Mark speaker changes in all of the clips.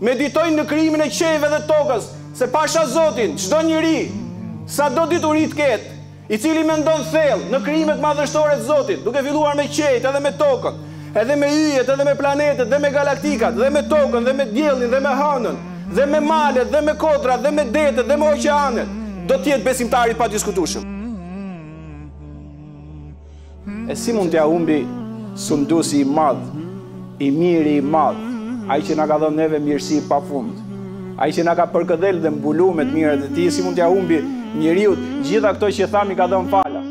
Speaker 1: Meditojnë në krijimin e qiejve dhe tokës, se pasha Zotin, çdo njeri, sado dituri të ketë, i cili mendon thellë, në krijimet madhështore të Zotit, duke filluar me qiejt edhe me tokën, edhe me yjet edhe me planetet dhe me galaktikat, dhe me tokën dhe me diellin dhe me hanën, dhe me malet dhe me kodrat dhe me detet dhe me oqeanet, do të jetë besimtar i padiskutushëm. E si mund t'ia humbi sundusi i madh, i miri i madh, ai që na ka dhënë neve mirësi pa fund, ai që na ka përkëdhel dhe mbulu me të mirat e tij, si mund t'ia humbi njeriu gjitha këto që thamë i ka dhënë
Speaker 2: falas.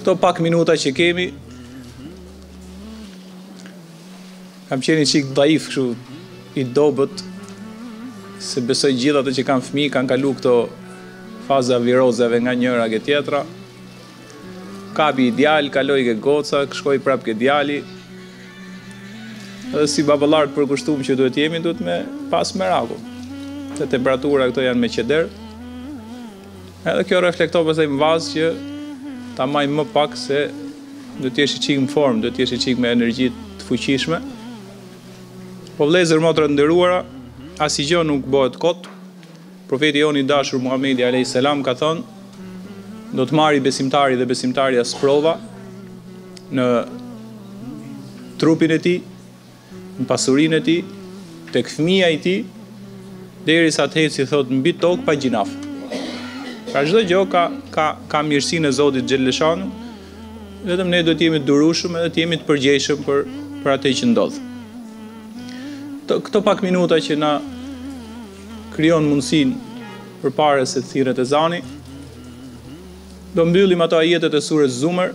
Speaker 2: Këto pak minuta që kemi, kam qenë i çikë daif kështu i dobët se besoj gjithë ata që kanë fmi kanë kalu këto faza virozeve nga njëra ke tjetra kapi djali kaloi ke goca shkoi prap ke djali edhe si baballarë të për kushtum që duhet të jemi duhet me pas merak te temperatura këto janë me qeder Edhe kjo reflekton pastaj në vazë që ta majmë më pak se do të jesh i çikë në formë, do të jesh i çikë me energji të fuqishme. Po vëllezër motra të nderuara, asgjë nuk bohet kot. Profeti jonë i dashur Muhamedi alejhi selam ka thonë do të marri besimtari dhe besimtarja sprova në trupin e tij, në pasurinë e tij, tek fëmija i tij, derisa të heci thotë mbi tokë pa gjynah. Pra çdo gjë ka, ka, ka mirësinë e Zotit xhele shanuhu, vetëm ne duhet të jemi të durushëm edhe të jemi të përgjegjshëm për, për atë që ndodh. Këto pak minuta që na krijon mundësinë përpara se të thirret ezani, do mbyllim ato ajetet e surës Zumer,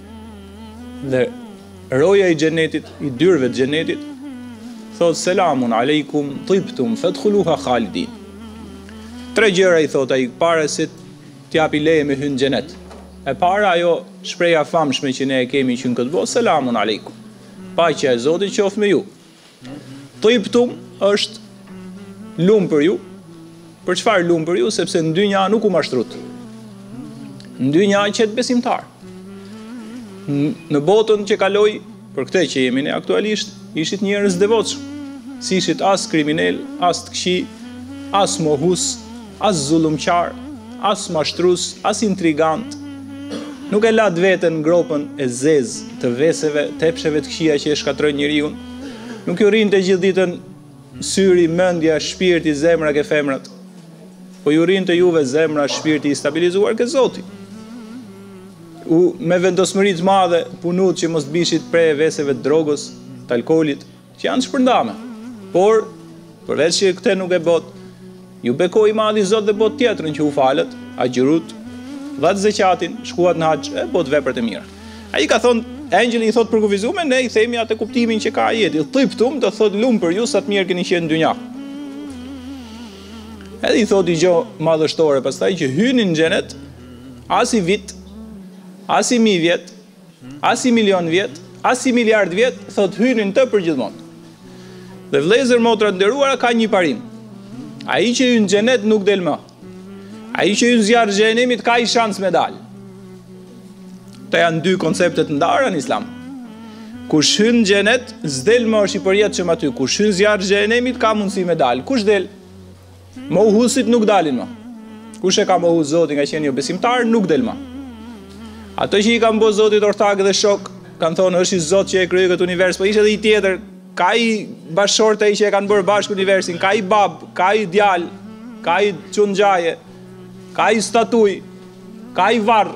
Speaker 2: Dhe roja i xhenetit, i dyerve të xhenetit, thotë selamun alejkum tibtum fadkhuluha khalidin. Tre gjëra i thotë ai para se të japi leje me hy në xhenet. E para ajo shprehja e famshme që ne e kemi që në këtë botë selamun alejkum. Paqja e Zotit qoftë me ju. Tibtum është lum për ju, për çfarë lum për ju, sepse në dynja nuk u mashtrut. Në dynja qetë besimtarë. Në botën që kaloi, për këtë që jemi ne aktualisht, ishit njerëz të devotshëm, s'ishit as kriminelë, as të këqij, as mohusë, As zullumqar, as mashtrus, as intrigant, nuk e latë veten n'gropën e zezë të veseve, t'epsheve të këqija që e shkatrojnë njeriun. Nuk ju rrinte gjithë ditën syri, mëndja, shpirti, zemra ke femrat. Po ju rrinte juve zemra, shpirti i stabilizuar ke Zoti. U me vendosmëri të madhe punuat që mos të bishit pre e veseve të drogës, t'alkoolit, Që janë të shpërndame. Por, përveç që këte nuk e bot, ju bekoi i madhi Zot dhe bot tjetrën që u falët, agjërut, dhatë zeqatin, shkuat në haxh e bot veprat e mira. Ai ka thonë, engjëlli i thotë përkufizume, ne i themi atë kuptimin që ka ajeti, tibtum do thotë lum për ju sa të mirë keni qenë në dynja. Edhe i thotë i gjo madhështore pastaj që hyni në xhenet as i vit, as i mijë vjet, As i milion vjet, as i miliard vjet, thotë hyjnin të përgjithmonë. Dhe vëllezër motra të nderuara ka një parim. Ai që hyn xhenet nuk del më. Ai që hyn zjarr xhenemit ka i shans me dal. Këto janë dy koncepte të ndara në Islam. Kush hyn xhenet, s'del më është i përjetshëm aty. Kush hyn zjarr xhenemit ka mundësi me dal. Kush del? Mohuesit nuk dalin më. Kush e ka mohu Zotin ka qenë jo besimtar, nuk del më. Ato që i kanë bo Zotit ortak dhe shok, kanë thonë është i Zot që e krijoi këtë univers, po ishte edhe i tjetër, ka i bashkëshorte që e kanë bërë bashkë universin, ka i babë, ka i djalë, ka i çun xhaje, ka i statuj, ka i varr,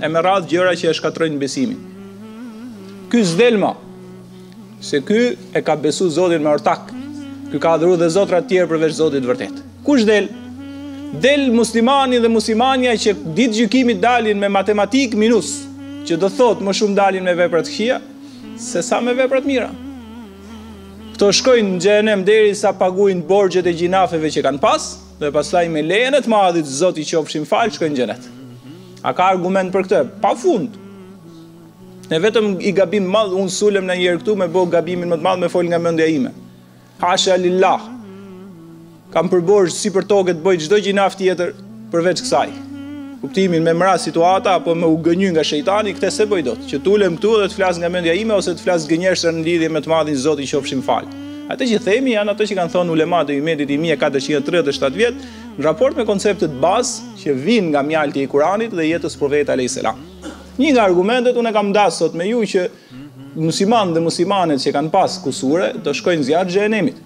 Speaker 2: e me radhë gjëra që e shkatrojnë besimin. Ky s'del më, Se ky e ka besu Zotin me ortak. Ky ka adhuru dhe zotra të tjerë përveç Zotit t'vërtet. Kush del? Del muslimani dhe muslimania që ditë gjykimit dalin me matematik minus, që do thot më shumë dalin me vepra të këqija se sa me vepra t'mira. Këto shkojnë në xhenem derisa paguajnë borxhet e gjinafeve që kanë pas dhe pastaj me lejen e të madhit Zot i qofshim fal shkojnë në xhenet. A ka argument për këtë? Pa fund. E vetëm i gabim madh un s'ulem nanjiher këtu me bo gabimin më të madh me fol nga mëndja ime. Hasha lillah. Kam për bo sipër toke të bëj çdo gjinaf tjetër përveç kësaj. Kuptimin me mrra situata apo me u gënjy nga shejtani këte s'e bëj dot, që t'ulem këtu dhe të flas nga mëndja ime ose të flas gënjeshtra në lidhje me të madhin Zot i qofshim fal. Atë që themi jan ato që kan thon ulemat e ymetit një mijë e katërqind e tridhjetë e shtatë vjet në raport me konceptet bazë që vijn nga mjalti i Kuranit dhe jetës profetit alejhi selam. Një nga argumentet unë e kam dasë sot me ju që muslimanët dhe muslimanet që kanë pas kusure do shkojnë zjarr xhenemit.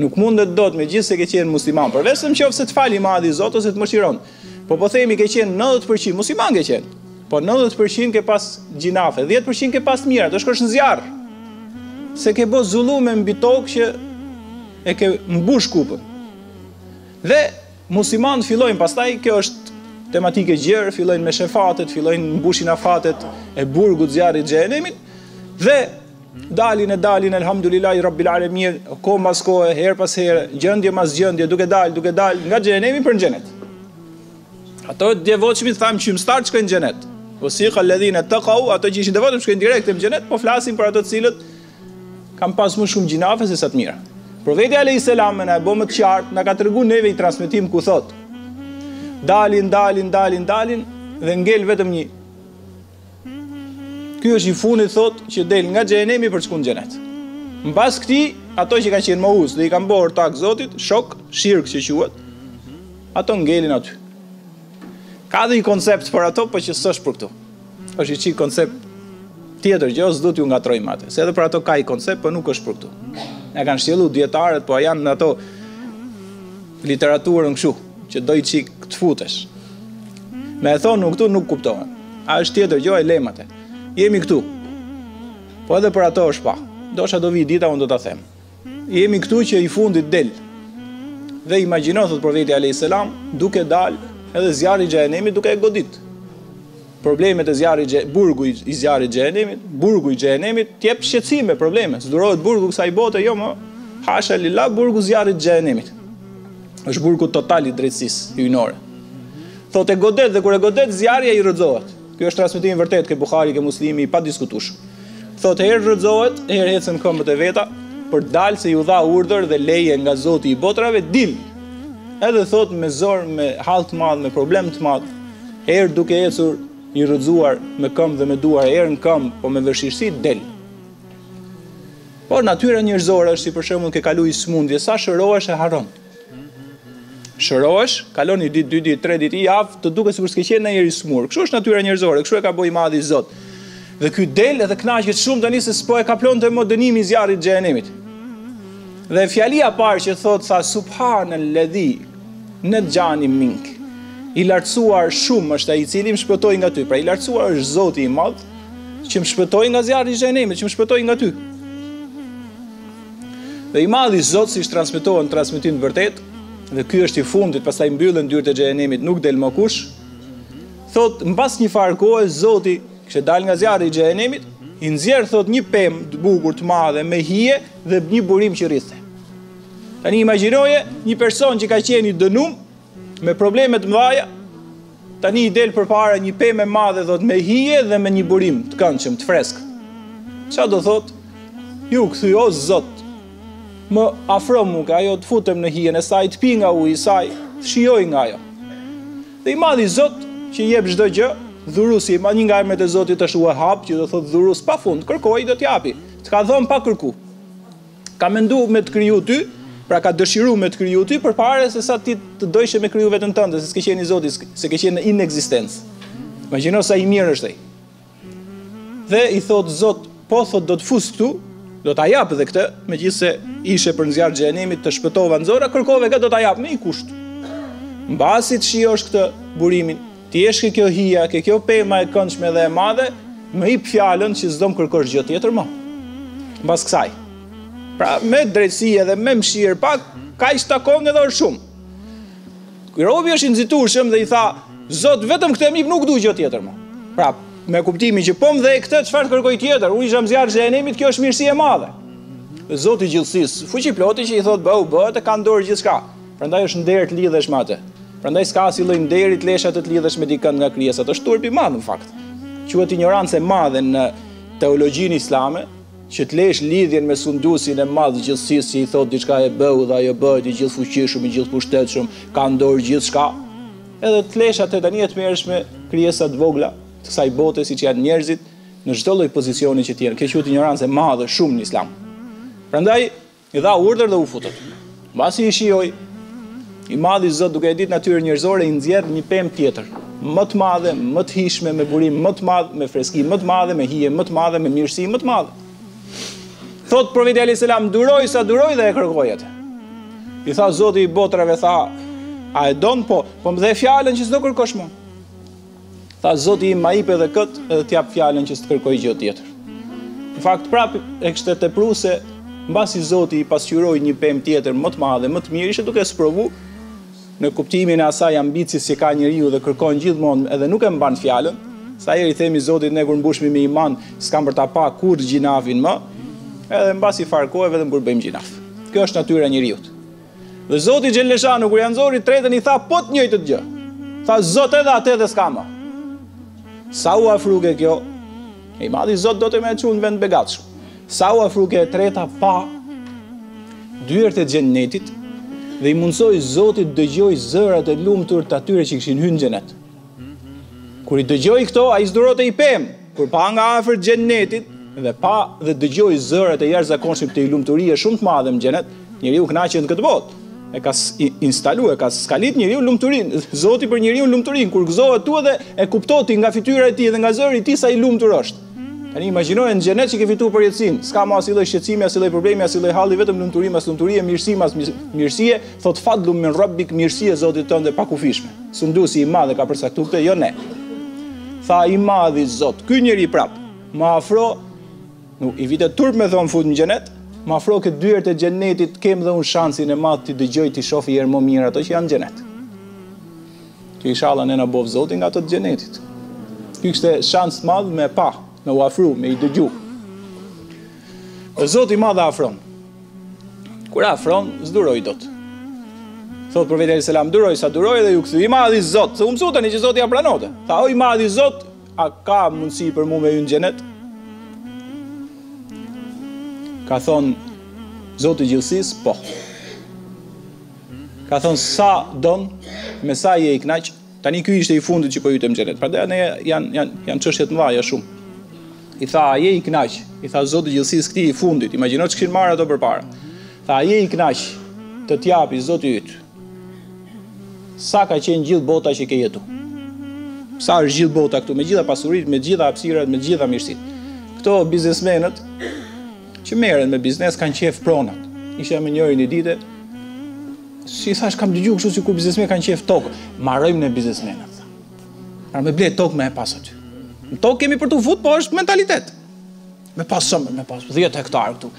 Speaker 2: Nuk mundet dot me gjithë se ke qenë musliman, përveçse nëse të fali i madhi Zot ose të mëshiron. Po po themi ke qenë 90% musliman ke qenë. Po 90% ke pas gjinafe, 10% ke pas të mira, do shkosh në zjarr. Se ke bë zullume mbi tokë që e ke mbush kupën. Dhe Muslimanët fillojnë, pastaj kjo është tematikë e gjerë, fillojnë me shefatet, fillojnë mbushin afatet e burgut zjarrit xhenemit dhe dalin e dalin elhamdulillah i rabbil alamin koh mas kohe herë pas here gjendje mas gjendje duke dal duke dal nga xhenemi për në xhenet ato të devotshmit e thamë që më start shkojnë xhenet wasiqa alladhina taqau ato që ishin të devotshëm shkojnë direkt në xhenet po flasim për ato të cilët Kan pas më shumë gjynahe se sa të mira. Profeti alayhis salam na e bën më të qartë, na ka treguar neve një transmetim ku thot: Dalin, dalin, dalin, dalin dhe ngel vetëm një. Ky është i fundit thot që del nga xhenemi për të shkuar në xhenet. Mbas këtij, ato që kanë qenë mohus dhe i kanë bërë ortak Zotit, shok, shirk që quhet, ato ngelin aty. Ka dhe një koncept për ato, po që s'është për këtu. Është i çik koncept tjetër gjë, s'do t'ju ngatroj me atë. Se edhe për ato ka i koncept, po nuk është për këtu. E kanë shtjellu dijetarët, po janë ato literaturë kshu, që do i çik të futesh. Me e thonë nuk këtu nuk kuptohen. A është tjetër gjë e lejmë atë. Jemi këtu. Po edhe për ato është pa. Do sha do vijë dita, unë do ta them. Jemi këtu që i fundit del. Dhe imagjino thot profeti alayhis salam, duke dalë dhe zjarri i xhenemit duke e godit. Problemet e zjarrit i burgu i zjarrit xhenemit, burgu i xhenemit ti jep shqetësime, probleme, s'durohet burgu kësaj bote, jo më hasha lilla burgu i zjarrit xhenemit. Është burgu total i drejtësisë hyjnore. Thotë e godet dhe kur e godet zjarri ai rrëzohet. Ky është transmetim i vërtetë ke Buhari, ke Muslimi i padiskutueshëm. Thotë herë rrëzohet, herë ecën me këmbët e veta për t'dalë se ju dha urdhër dhe leje nga Zoti i botrave, dil. Edhe thotë me zor, me hall të madh, me problem të madh, herë duke ecur i rrëzuar me këmbë dhe me duar, herë në këmbë, po me vështirësi del. Por natyra njerëzore është si për shembull ke kaluar i smundje, sa shërohesh e harron. Shërohesh, kalon një ditë, dy ditë, tre ditë, i javë, të duket sikur s'ke qenë ndonjëherë i smur. Kështu është natyra njerëzore, kështu e ka bë i madhi Zot. Dhe ky del edhe kënaqet shumë tani se s'po e kaplonte më dënimi i zjarrit xhenemit. Dhe fjalia e parë që thot sa subhanal ladhi nexhani mink. I lartësuar shumë është ai i cili më shpëtoi nga ty. Pra i lartësuar është Zoti i Madh që më shpëtoi nga zjarri i xhenemit, që më shpëtoi nga ty. Dhe i madhi Zot siç transmetohet në transmetim të vërtetë, dhe ky është i fundit, pastaj mbyllen dyert e xhehenemit, nuk del më kush. Thot mbas një farë kohe Zoti kishte dal nga zjarri i xhehenemit, i nxjerr thot një pemë të bukur të madhe me hije dhe një burim që rridhte. Tani imagjinoje një person që ka qenë i dënum, Me probleme të mëdha, tani i del përpara një pemë e madhe thot me hije dhe me një burim të këndshëm, të freskë. Çfarë do thot? Iu kthy o Zot. Më afro mu ka ajo të futem në hijen e saj, të pi nga uji i saj, të shijoj nga ajo. Dhe i madhi Zot që i jep çdo gjë, dhurusi, ma, një nga emrat e Zotit është Wahhab, që do thotë dhurus pafund, kërkoji do të japi. Të ka dhënë pa kërku. Ka mendu me të kriju ty, pra ka dëshiru me të kriju ty, përpara se sa ti të dojshe me kriju veten tënde, se s'ke qenë i zoti, se ke qenë në inekzistencë. Imagjino sa i mirë është ai. Dhe i thotë Zot, po thotë do të fus këtu, do ta jap dhe këtë, megjithëse ishe për në zjarr xhenemit të shpëtova, nxora, kërkove këtë do ta jap me një kusht. Mbasi të shijosh këtë burimin, Të jesh ke kjo hija, ke kjo pema e këndshme dhe e madhe, më jep fjalën që s'do më kërkosh gjë tjetër më. Mbas kësaj. Pra me drejtësi edhe me mëshirë pak, kaq të takon edhe është shumë. Robi është i nxitushëm dhe i tha, Zot, vetëm këtë m'ip nuk du gjë tjetër më. Pra, me kuptimin që po më dhe këtë, çfarë të kërkoj tjetër, unë isha n'zjarr xhenemit, kjo është mirësi e madhe. Zot i gjithësisë, fuqiploti që i thot, bëhu, bëhet e ka n'dorë gjithçka. Prandaj është nder të lidhesh me atë. Prandaj s'ka asnjë lloj nderi të lesh atë të lidhesh me dikënd nga krijesat. Është turp i madh në fakt. Quhet injorancë e madhe në teologjinë islame, që të lesh lidhjen me sundusin e madh t'gjithësisë që i thot diçkaje bëhu dhe ajo bëhet i gjithëfuqishëm, i gjithëpushtetshëm, ka në dorë gjithçka. Edhe të lesh atë tani e të merresh me krijesa të vogla të kësaj bote siç janë njerëzit në çdo lloj pozicioni që të jenë. Kjo quhet injorancë e madhe shumë në Islam. Prandaj I dha urdhër dhe u fut. Mbasi i shijoi, i madhi Zot duke e ditë natyrën njerëzore i nxjerr një pemë tjetër, më të madhe, më të hijshme, me burim më të madh, me freski më të madhe, me hije më të madhe, me mirësi më të madhe. Thot profeti alejhi selam, duroi sa duroi dhe e kërkoi atë. I tha Zoti i botërave tha, a e don po, po më dhe fjalën që s'do kërkosh më. Tha zoti im ma ip edhe kët edhe t'jap fjalën që s'të kërkoj gjë tjetër. Në fakt prap e kishte tepru se mbasi zoti i pasqyroi një pemë tjetër më të madhe, më të mirë, ishte duke sprovu në kuptimin e asaj ambicies që ka njeriu dhe kërkon gjithmonë edhe nuk e mban fjalën, sa herë i themi Zotit ne kur mbushmi me iman, s'kam për ta ba kurrë gjynafin më, edhe mbas i farë kohe vetëm kur bëjmë gjynaf. Kjo është natyra e njeriut. Dhe Zoti xhele shanuhu, kur ia nxori t'tretën, i tha po të njëjtën gjë. Tha, Zot edhe atë edhe s'ka më. Sa u afru ke kjo, i madhi Zot donte me e çu në vend t'begatshëm. Sa u afru ke e treta, pa dyert e xhenetit, dhe i mundësoi Zoti t'dëgjojë zërat e lumtur të atyre që i kishin hy n'xhenet. Kur i dëgjoi këto, ai s'duroi te ajo pemë. Kur pa nga afër xhenetin dhe pa dhe dëgjoi zërat e jashtëzakonshëm të një lumturie shumë të madhe në xhenet, njeriu kënaqet në këtë botë. E ka instaluar, e ka skalit njeriu lumturinë. Zoti te njeriu lumturinë kur gëzohet ti edhe e kupton ti nga fytyra e tij dhe nga zëri i tij sa i lumtur është. Tani imagjinoje në xhenet që ke fituar përjetësinë. S'ka më asnjë lloj shqetësimi, asnjë lloj problemi, asnjë lloj halli, vetëm lumturi, mas lumturie, mirësi, mas mirësie, Thot fadlun min rabbik mirësi e Zotit tënd e pakufishme. Sunduesi i madh e ka përcaktuar këtë, jo ne. Tha o i madhi Zot, ky njeri prap, më afro, nuk i vite turp me thon më fut në xhenet, më afro te dyert e xhenetit, të kem dhe un shansin e madh t'i dëgjoj t'i shoh iherë më mirë ato që janë në xhenet. Që inshallah ne na bof Zoti nga ato të xhenetit. Ky kishte shans të madh me pa, me u afru, me i dëgju. Zoti i madh e afron. Kur e afron, s'duroi dot. Thot profeti alayhis salam, duroi sa duroi dhe ju kthy, o i madhi Zot. Se u mësua tani që Zoti ja pranonte. Tha o i madhi Zot, a ka mundësi për mua me hy në xhenet? I ka thon Zoti i gjithësisë, po. I ka thon sa don, me sa je i kënaq, Tani ky ishte i fundit që po hynte në xhenet. Pra dhe janë janë janë çështje të mëdha shumë. I tha, a je i kënaq? I tha Zoti i gjithësisë këtij i fundit. Imagjino ç'kishin marrë ato përpara. Tha, a je i kënaq? Të t'japi Zoti yt. Sa ka qenë gjithë bota që ke jetu? Sa është gjithë bota këtu me gjithë pasuritë, me gjithë hapësirat, me gjithë mirësitë. Këto biznesmenët që merren me biznes kanë qef pronat. Isha me njërin një ditë I thash, kam dëgju kështu sikur biznesmenët kanë qef tokë. Marojmë ne biznesmenët. Pra me ble tokë me e pas aty. Në tokë kemi për t'u fut, po është mentalitet. Me pas shumë, me pas 10 hektarë këtu,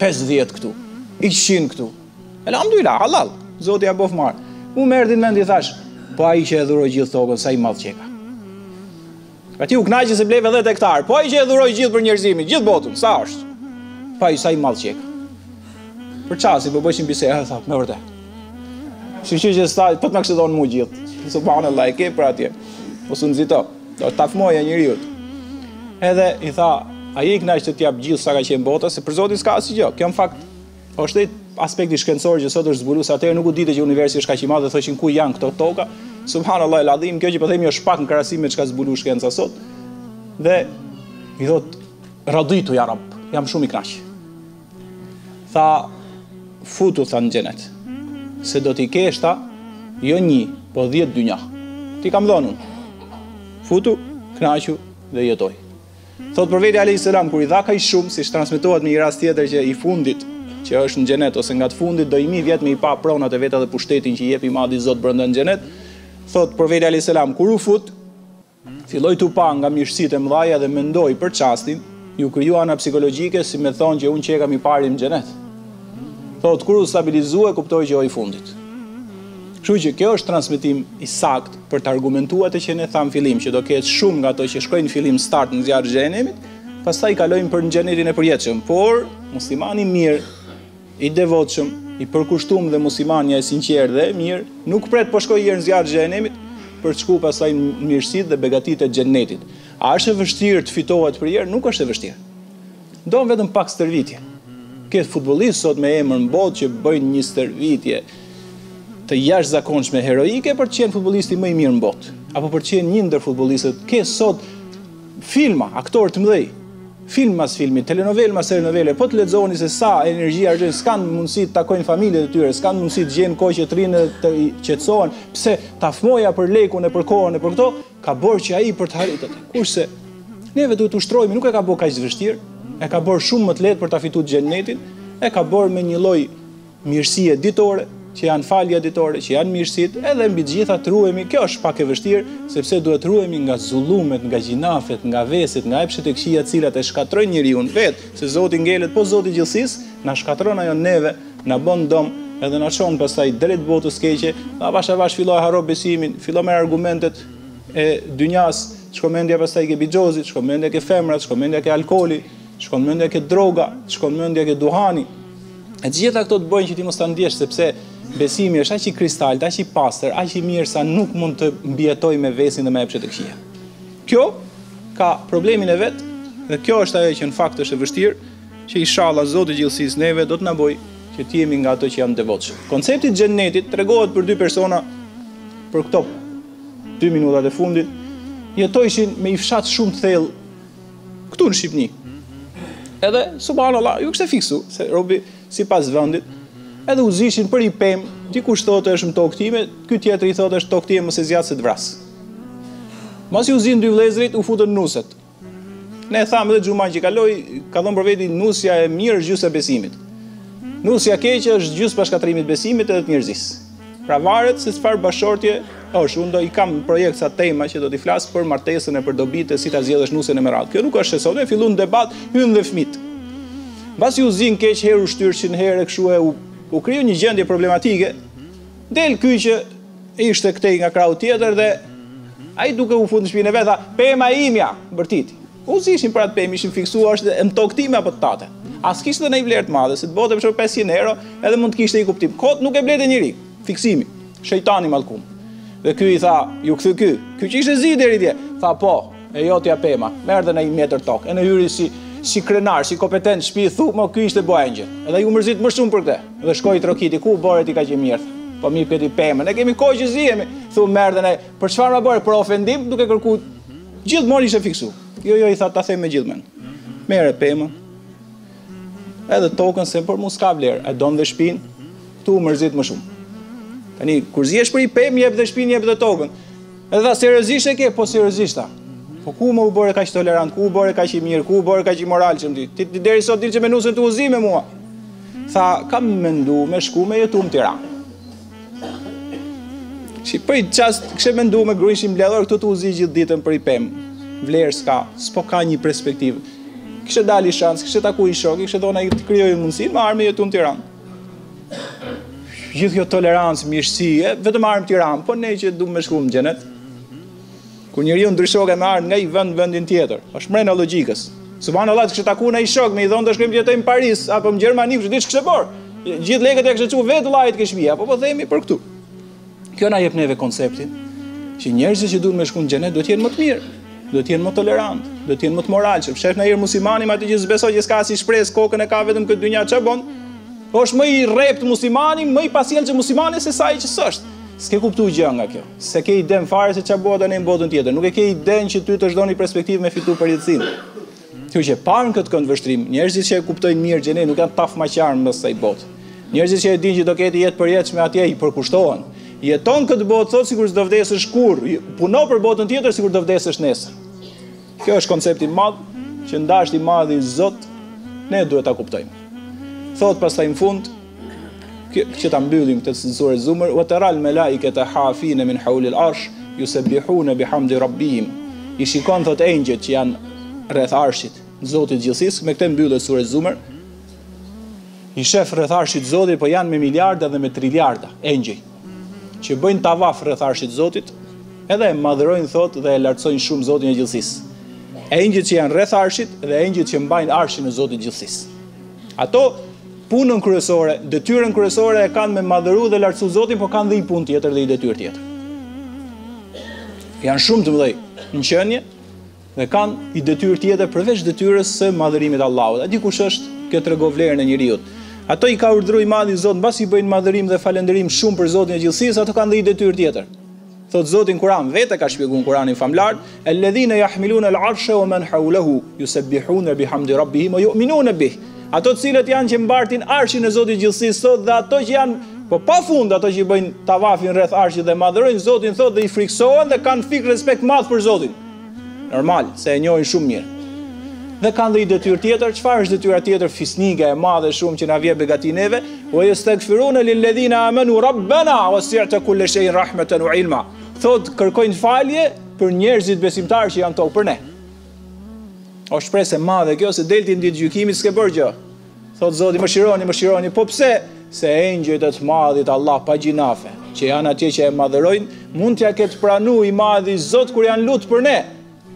Speaker 2: 50 këtu, 100 këtu. Elhamdulillah, halal, zoti ja bof marë. Mu m'erdhi në mend i thash, po ai që e dhuroi gjithë tokën, sa i madh qeka. Pra ti u knaqe se bleve 10 hektar, po ai që e dhuroi gjithë për njerëzimin, gjithë botën, sa është? Pa ai sa i madh qeka. Për çfarë si po bëjmë bisedë, tha, me vërtet. Si që që sa po të na kshëdon mua gjithë. Subhanallahu, e ke për atje. Mos u nxito. Do ta fmoja njeriu. Edhe i tha, a je i knaq të t'jap gjithë sa ka qenë bota, se për Zotin s'ka asgjë. Kjo në fakt Është dhe aspekti shkencor që sot është zbuluar se atëherë nuk u dite që universi është kaq i madh dhe thoshin ku janë këto toka. Subhanallahu eladhim, kjo që po themi është pak në krahasim me ç'ka zbulu shkenca sot. Dhe i thot raditu ya rab, jam shumë i kënaq. Tha futu tha në xhenet. Se do t'i kesh tha jo një, po 10 dynja. T'i kam dhënë. Futu, kënaqu dhe jetoji. Thot profeti alayhis salam kur i dha kaq shumë, siç transmetohet në një rast tjetër që i fundit, që është në xhenet ose nga të fundit do i mij vjet me i pa pronat e veta dhe pushtetin që i jep i madhi Zot brenda në xhenet. Thot profeti alayhis salam kur u fut, filloi t'i pa nga mirësitë e mëdha dhe mendoi për çastin, iu krijua ana psikologjike si me thonë që unë qekam i pari në xhenet. Thot kur u stabilizua kuptoi që o i fundit. Kështu që kjo është transmetim i sakt Për të argumentuar atë që ne thamë fillim, që do ketë shumë nga ato që shkojnë fillim start në zjarr xhenemit, pastaj kalojnë për në xhenetin e përjetshëm. Por muslimani i mirë, i devotshëm, i përkushtum dhe muslimanja e sinqertë dhe e mirë, nuk pret po shkoj iherë në zjarr xhenemit për t'shku pastaj në mirësitë dhe begatitë e xhenetit. A është e vështirë të fitohet për iherë? Nuk është e vështirë. Don vetëm pak stërvitje. Ke futbollistë sot me emër në botë që bëjnë një stërvitje të jashtëzakonshme heroike për të qenë futbollisti më i mirë në botë, apo për të qenë një ndër futbollistët. Ke sot filma, aktorë të mëdhenj, film mas filmi, telenovelë mas telenovele, po të lexoni se sa energji harxhojnë, s'kanë mundësi të takojnë familjet e tyre, s'kanë mundësi të gjejnë kohë që të rrinë dhe të qetësohen, pse tahmaja për lekun e për kohën e për këto, ka bërë që ai për ta arrit atë. Kurse neve duhet të ushtrohemi, nuk e ka bërë kaq të vështirë, e ka bërë shumë më të lehtë për ta fituar xhennetin, e ka bërë me një lloj mirësie ditore, që janë falja ditore, që janë mirësit, edhe mbi të gjitha të ruhemi, kjo është pak e vështirë, sepse duhet të ruhemi nga zullumet, nga gjynafet, nga veset, nga epshet e këqija t'cilat e shkatrojnë njeriun vetë, se Zoti ngelet, po Zoti i gjithësis, na shkatërron ajo neve, na bën dëm edhe na çon pastaj drejt botës s'keqe, avash avash fillon e harron besimin, fillon me argumentet e dynjas, t'shkon mendja pastaj ke bixhozi, t'shkon mendja ke femra, t'shkon mendja ke alkooli, t'shkon mendja ke droga, t'shkon mendja ke duhani. E të gjitha këto të bëjnë që ti mos ta ndjesh sepse besimi është aq i kristalt, aq i pastër, aq i mirë sa nuk mund të mbijetojë me vesin dhe me epshet e këqija. Kjo ka problemin e vet dhe kjo është ajo që në fakt është e vështirë. Që ishalla Zoti i Gjithësisë neve do të na bëjë që të jemi nga ato që janë t'devotshëm. Koncepti i xhennetit tregohet për dy persona për këto dy minutat e fundit jetojshin me i fshat shumë të thellë këtu në Shqipëni. Edhe subhanallahu, iu kishte fiksu se robi sipas vendit edhe u zishin për i pem, dikush thotë është në tokën time, ky tjetri i thotë është tokën time mos e zgjat se të vras. Mas u zin dy vëllezërit, u futën nuset. Ne e thamë edhe xhumanë që kaloi, ka dhënë profeti nusja e mirë është gjysë e besimit. Nusja e keqe është gjysma shkatrrimit besimit edhe të njerëzisë. Pra varet se çfarë bashkëshortje është, unë do i kam projekt ca tema që do t'i flas për martesën e për dobitë si ta zgjedhësh nusen e me radhë. Kjo nuk është e sotme, fillon debati, hynë dhe fmitë. Mbasi u zinë keq herë u shtyjshin herë kështu e u, u kriju një gjendje problematike, Del ky që ishte këtej nga krahu tjetër dhe ai duke u futur në shpinën e vet, tha, pema imja, bërtiti. U zijshin për atë pemë, ishin fiksu a është në tokë time apo të tate. As kishte dhe nej vlerë të madhe, si të bote për 500 euro, edhe mund të kishte i kuptim. Kot nuk e blente njeri, fiksimi, shejtani mallkum. Dhe ky i tha, iu kthy ky, ky që ishte zi deri dje, tha po, E jotja pema, merre dhe një metër tokë, edhe hyri si, si krenar, si kompetent, shpi thu po, mo ky ishte bo engjëll. Edhe iu mërzit më shumë për këte. Dhe shkoi i trokiti, ku u bore ti kaq i mirë, po mi për këti pemën, ne kemi kohë që zihemi, thu merre dhe, për çfarë më bore, për ofendim, duke kërku, gjithmonë ishe fiksu. Jo, jo, i tha, ta them me gjithë men. Merre pemën, Edhe tokën se për mu s'ka vlerë, e don dhe shpinë, ky u mërzit më shumë. Tani kur zihesh për i pemë jep dhe shpinë jep dhe tokën. Edhe tha seriozisht e ke, po seriozisht tha. Po ku më u bëre kaq tolerant, ku u bëre kaq i mirë, ku u bëre kaq i moralshëm ti? Ti deri sot dilçe me nusën tu u zi me mua. Tha, kam mendu me shku me jetu në Tiranë. Se për i çast, kishte mendu me grun ishin mbledhur, këtu tu u zi gjithë ditën për i pemë. Vlerë s'ka, s'po ka një perspektivë. Kishte dalë i shans, kishte taku i shok, kishte thonë ai të krijoj mundësinë, me ardh me jetu në Tiranë. Gjithë kjo tolerancë, mirësi, e, vetëm ardh në Tiranë, po ne që du me shku në xhenet. Kur njeriu ndryshon me ardh nga i vend vendin tjetër, është mrena logjikes. Subhanallahu, kishte taku nej shok, me i thonë të shkojmë jetojmë në Paris, apo në Gjermani, kush e di ç'kishte bo. Gjithë lekët ia kishte çu vetë lajtë kështë vija, apo po themi për këtu. Kjo na jep neve konceptin, që njerëzit që duhet me shku në xhenet, duhet të jenë më të mirë, duhet të jenë më tolerantë, duhet të jenë më të moralshëm, po shef nejherë muslimani, me atë që s'beson që s'ka as i shpresë, kokën e ka vetëm këtë dynja ça bon, është më i rreptë muslimani, më i pasjellshëm muslimani sesa ai që s'është. S'ke kuptu gjë nga kjo. S'e ke idenë fare se ç'a bohet në botën tjetër. Nuk e ke idenë që ty të shton një perspektivë me fitu përjetësinë. Kjo që parë në këtë këndvështrim, njerëzit që e kuptojnë mirë gjënë nuk janë tamahqarë mas kësaj bote. Njerëzit që e dinë që do ketë jetë të përjetshme atje i përkushtohen. Jeto në këtë botë thot sikur s'do vdesësh kurrë, puno për botën tjetër sikur do vdesësh nesër. Ky është koncepti i madh që në dashtë i madhi zot ne duhet ta kuptojmë. Thot pastaj në fund, Që ta mbyllim këtë sure Zumer, we teral melaikete hafine min haulil arsh, jusebihune bihamdi rabbihim. I shikon thot engjëjt që janë rreth arshit, Zotit gjithësisë, me këtë mbyllet sure Zumer, i shef rreth arshit zotit, po janë me miliarda dhe me triliarda, engjëj, që bëjnë tavaf rreth arshit zotit, edhe e madhërojnë thot dhe e lartësojnë shumë Zotin e gjithësisë. Engjëjt që janë rreth arshit dhe engjëjt që mbajnë arshin e Zotit gjithësisë. Ato punën kryesore, detyrën kryesore e kanë me madhëru dhe lartësu Zotin, po kanë dhe i punë tjetër dhe i detyrë tjetër. Janë shumë të mëdhej në qenie dhe kanë i detyrë tjetër përveç detyrës së madhërimit Allahut. A di kush është kjo tregon vlerën e njeriut? Ato i ka urdhru i madhi Zot, mbasi bëjnë madhërim dhe falënderim shumë për Zotin e gjithësisë, ato kanë dhe i detyrë tjetër. Thot Zoti në Kur'an, vetë e ka shpjegu në Kur'anin famëlartë, "Alladhina yahmiluna al-arsha wa man hawlahu yusabbihuna bihamdi rabbihim wa yu'minuna bih." Ato të cilët janë që mbartin arshin e Zotit gjithësisë thot dhe ato që janë po pafund ato që bëjnë tavafin rreth arshit dhe madhërojnë Zotin thot dhe i friksohen dhe kanë frikë respekt madh për Zotin. Normal, se e njohin shumë mirë. Dhe kanë dhe i detyrë tjetër, çfarë është detyra tjetër fisnike e madhe shumë që na vjen begati neve, wa yastaghfiruna lilladhina amanu rabbana, wasi'ta kulla shay'in rahmatan wa ilma. Thot, kërkojnë falje për njerëzit besimtarë që janë n'tokë për ne. O shpresë e madhe kjo, se delti në ditë gjykimit s'ke bërë gjë. Thot Zoti, mëshironi, mëshironi, po pse? Se engjëjt e të madhit Allah pa gjynahe, që janë atje që e madhërojnë, mund t'ja ketë pranu i madhi Zot kur janë lutë për ne.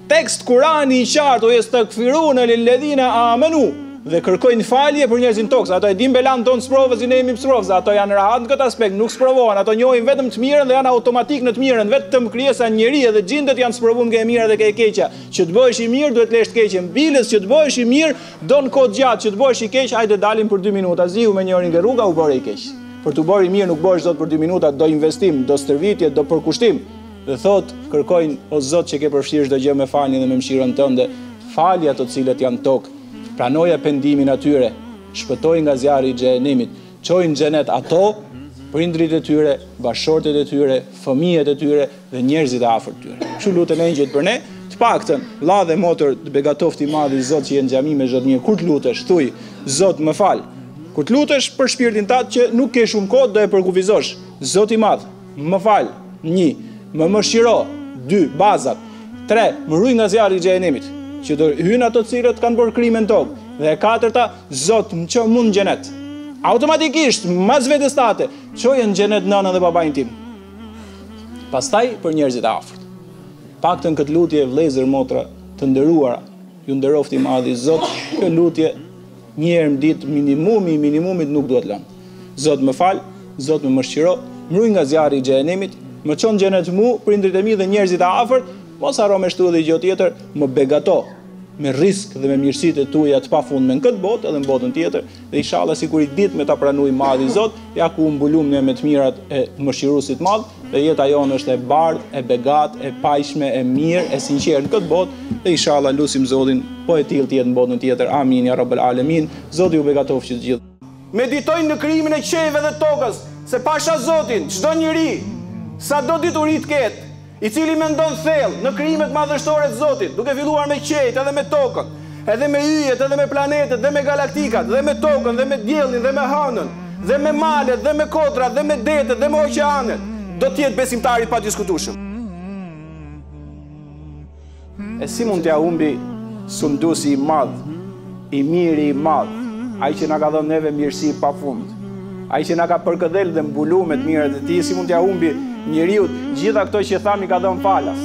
Speaker 2: Tekst kurani i qartë, wa yastaghfiruna lilladhina amanu, dhe kërkojnë falje për njerëzit e tokës. Ato e dinë belanë tonë sprovës, që ne jemi n'sprovë, ato janë rahat në këtë aspekt, nuk sprovohen, ato njohin vetëm të mirën dhe janë automatik në të mirën, vetëm krijesa njeri edhe xhindët janë sprovun nga e mira dhe nga e keqja. Që të bëhesh i mirë, duhet lësh të keqen. Biles që të bëhesh i mirë, Don kohë të gjatë që të bëhesh i keq, hajde dalim për 2 minuta, zihu me njërin nga rruga u bëre i keq. Për t'u bërë i mirë nuk bëhesh dot për 2 minuta, do investim, do stërvitje, do përkushtim. Dhe thotë, kërkojnë, o Zot që ke përfshirë çdo gjë me faljen dhe me mëshirën tënde, fali ato të cilët janë n'tokë, pranoja pendimin atyre, shpëtoji nga zjarri i xhehenemit. Çoji në xhenet ato, prindërit e tyre, bashkëshortet e tyre, fëmijët e tyre dhe njerëzit e afërt të tyre. Kështu luten engjëjt për ne, të paktën, vlla dhe motër, të begatoftë i madhi Zot që je në xhami me çdo të mirë, kur të lutesh, thuj, Zot, më fal. Kur të lutesh për shpirtin tat që nuk ke shumë kohë, do e përkufizosh, Zot i madh, më fal, një, më mëshiro, dy, bazat, tre, më ruaj nga zjarri i xhehenemit, që do hyjnë ato të cilët kanë bërë krime në tokë, dhe e katërta, Zot më ço mu n'xhenet. Automatikisht mas vetes tate, çoje në xhenet nënën dhe babain tim. Pastaj për njerëzit e afërt. Paktën këtë lutje vëllezër motra të nderuara, ju nderoftë i madhi Zot, kjo lutje një herë në ditë minimumi i minimumit nuk duhet lënë. Zot më fal, Zot më mëshiro, më ruaj nga zjarri i xhehenemit, më ço n'xhenet mu, prindërit e mi dhe njerëzit e afërt, mos harro me shtu edhe gjë tjetër, më begato. me rrisk dhe me mirësitë e tuja të pafundme në këtë botë edhe në botën tjetër dhe inshallah sikur i ditëm me ta pranoj madhi Zot ja ku u mbulum ne me të mirat e mëshiruesit madh dhe jeta jonë është e bardhë e begatë e pajshme e mirë e sinqerë në këtë botë dhe inshallah lusim Zotin po e tillë të jetë në botën tjetër amin ya rabbal alamin Zoti ju begatoftë që të gjithë
Speaker 1: meditojnë në krijimin e qiejve dhe tokës se pasha Zotin çdo njeri sado dituri të ketë i cili mendon thellë në krijimet madhështore të Zotit, duke filluar me qiejtë edhe me tokën, edhe me yjet edhe me planetet dhe me galaktikat dhe me tokën dhe me diellin dhe me hanën dhe me malet dhe me kodrat dhe me detet dhe me oqeanet, do të jetë besimtari i padiskutueshëm. E si mund t'ja humbi sundusi i madh, i miri i madh, ai që na ka dhënë neve mirësi pa fund, ai që na ka përkëdhel dhe mbulu me të mirat e tij, si mund t'ja humbi njeriut gjitha këto që thamë i ka dhënë falas.